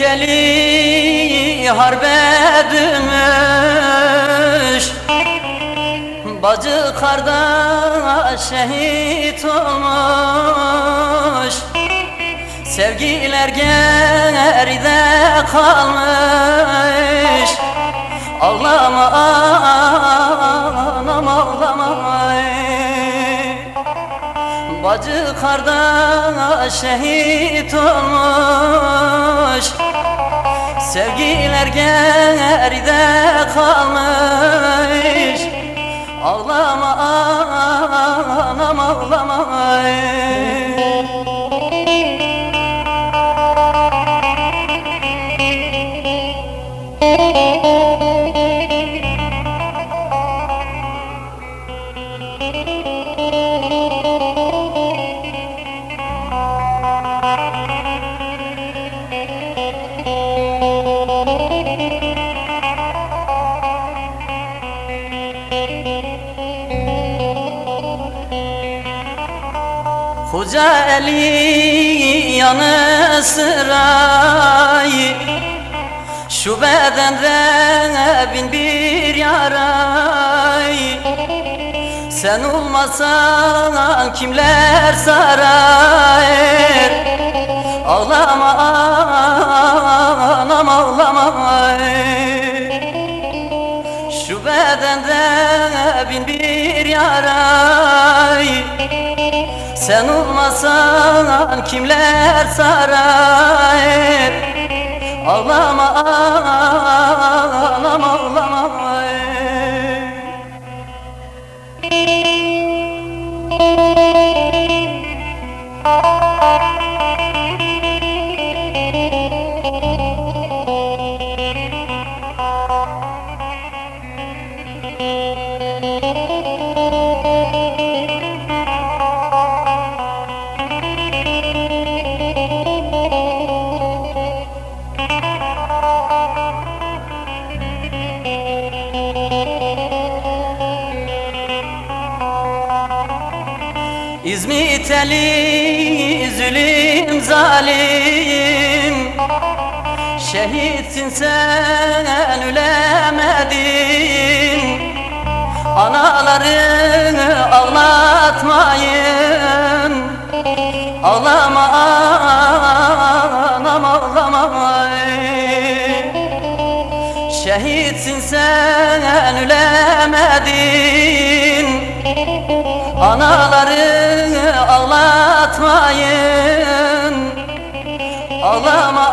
eli harbe Bacı kardeş şehit olmuş. Sevgiler geride kalmış. Ağlama anam ağlama. Bacı kardeş şehit olmuş geride kalmış Koca eli yanı sırayı. Şu bedende bin bir yaray Sen olmasan kimler sarar? Ağlama anam ağlama. Şu bedende bin bir yaray sen olmasan kimler sarar? Ağlama ağlama ağlama İzmit eli zulüm zalim. Şehitsin sen ölemedin Analarını ağlatmayın Ağlama anam ağlama Şehitsin sen ölemedin Anaları ağlatmayın. Ağlama